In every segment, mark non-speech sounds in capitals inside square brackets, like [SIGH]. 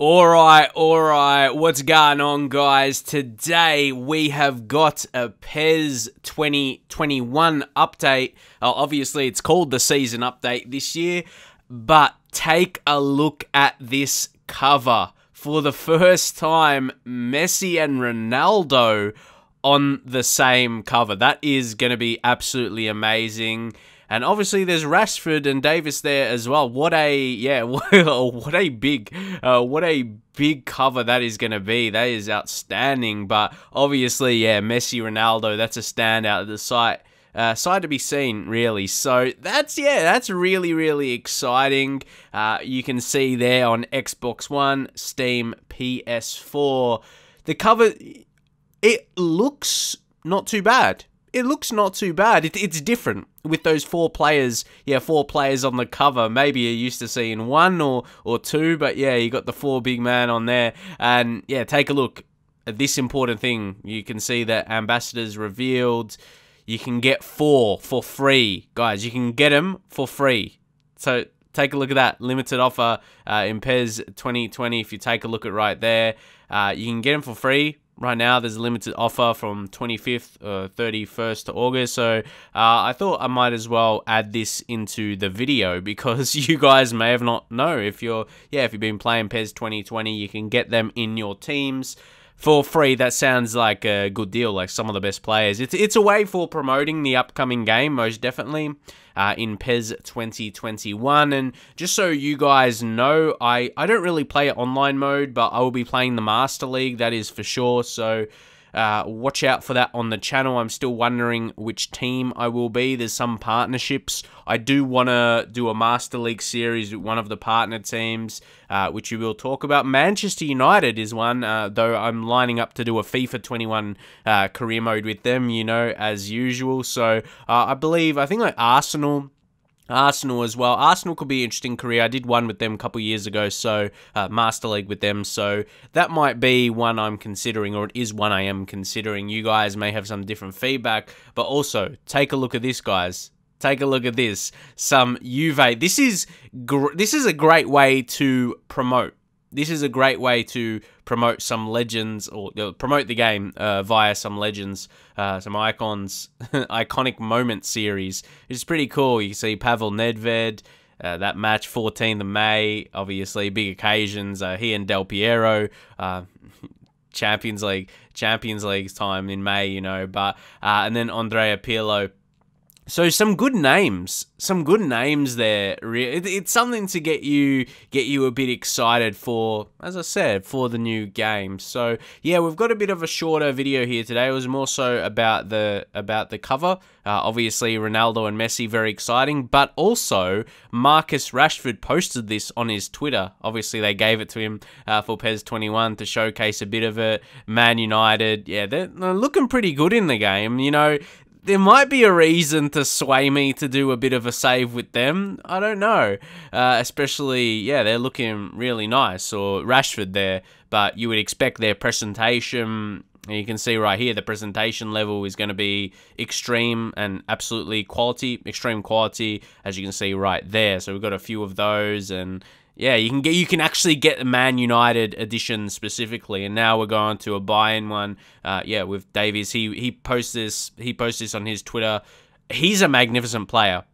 Alright, alright, what's going on, guys? Today we have got a PES 2021 update. Uh, obviously, it's called the season update this year, but take a look at this cover. For the first time, Messi and Ronaldo on the same cover. That is going to be absolutely amazing. And obviously, there's Rashford and Davies there as well. What a yeah, [LAUGHS] what a big, uh, what a big cover that is going to be. That is outstanding. But obviously, yeah, Messi, Ronaldo, that's a standout. Of the site. Uh, side to be seen, really. So that's yeah, that's really really exciting. Uh, you can see there on Xbox One, Steam, PS4, the cover. It looks not too bad it looks not too bad. It, it's different with those four players. Yeah, four players on the cover. Maybe you're used to seeing one or, or two, but yeah, you got the four big man on there. And yeah, take a look at this important thing. You can see that ambassadors revealed. You can get four for free, guys. You can get them for free. So take a look at that limited offer uh, in PES 2020. If you take a look at right there, uh, you can get them for free right now there's a limited offer from 25th or 31st to August. So uh, I thought I might as well add this into the video [LAUGHS] because you guys may have not know. If you're yeah if you've been playing PES 2020 you can get them in your teams for free. That sounds like a good deal, like some of the best players. It's, it's a way for promoting the upcoming game, most definitely, uh, in PES 2021. And just so you guys know, I, I don't really play it online mode, but I will be playing the Master League, that is for sure. So uh, watch out for that on the channel. I'm still wondering which team I will be. There's some partnerships. I do want to do a Master League series with one of the partner teams, uh, which we will talk about. Manchester United is one, uh, though I'm lining up to do a FIFA 21 uh, career mode with them, you know, as usual. So uh, I believe, I think like Arsenal Arsenal as well. Arsenal could be an interesting career. I did one with them a couple years ago, so uh, Master League with them. So that might be one I'm considering, or it is one I am considering. You guys may have some different feedback, but also take a look at this, guys. Take a look at this. Some Juve. This is this is a great way to promote this is a great way to promote some legends or uh, promote the game uh, via some legends, uh, some icons, [LAUGHS] iconic moment series. It's pretty cool. You can see Pavel Nedved, uh, that match 14th of May, obviously big occasions. Uh, he and Del Piero, uh, [LAUGHS] Champions League, Champions League's time in May, you know. But and then Andrea Pirlo so some good names, some good names there. It's something to get you get you a bit excited for, as I said, for the new game. So yeah, we've got a bit of a shorter video here today. It was more so about the about the cover. Uh, obviously, Ronaldo and Messi very exciting, but also Marcus Rashford posted this on his Twitter. Obviously, they gave it to him uh, for PES 21 to showcase a bit of it. Man United, yeah, they're looking pretty good in the game. You know, there might be a reason to sway me to do a bit of a save with them. I don't know. Uh, especially, yeah, they're looking really nice. Or Rashford there. But you would expect their presentation. You can see right here the presentation level is going to be extreme and absolutely quality, extreme quality, as you can see right there. So we've got a few of those, and yeah, you can get you can actually get the Man United edition specifically, and now we're going to a Bayern one. Uh, yeah, with Davies, he he posts this he posts this on his Twitter. He's a magnificent player.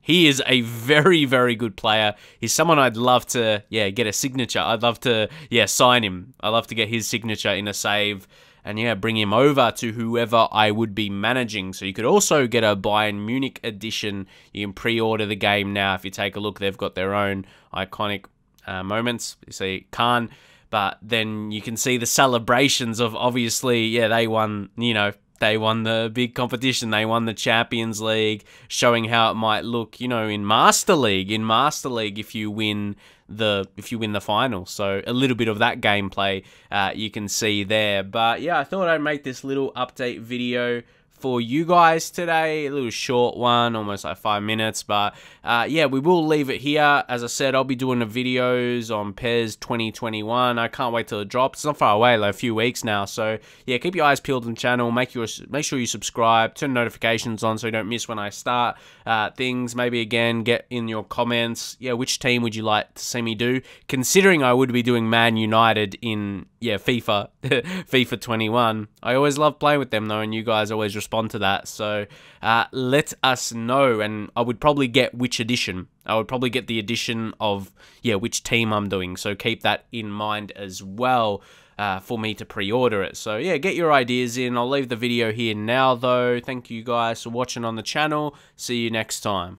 He is a very very good player. He's someone I'd love to yeah get a signature. I'd love to yeah sign him. I'd love to get his signature in a save and yeah, bring him over to whoever I would be managing. So you could also get a Bayern Munich edition. You can pre-order the game now. If you take a look, they've got their own iconic uh, moments. You see Kahn, but then you can see the celebrations of obviously, yeah, they won, you know, they won the big competition. They won the Champions League, showing how it might look, you know, in Master League. In Master League, if you win the if you win the final, so a little bit of that gameplay uh, you can see there. But yeah, I thought I'd make this little update video for you guys today. A little short one, almost like five minutes. But uh, yeah, we will leave it here. As I said, I'll be doing the videos on PES 2021. I can't wait till it drops. It's not far away, like a few weeks now. So yeah, keep your eyes peeled on the channel. Make your make sure you subscribe, turn notifications on so you don't miss when I start uh, things. Maybe again, get in your comments. Yeah, which team would you like to see me do? Considering I would be doing Man United in yeah FIFA [LAUGHS] FIFA 21. I always love playing with them though, and you guys always respond to that. So uh, let us know, and I would probably get which edition. I would probably get the edition of yeah which team I'm doing. So keep that in mind as well. Uh, for me to pre-order it. So yeah, get your ideas in. I'll leave the video here now though. Thank you guys for watching on the channel. See you next time.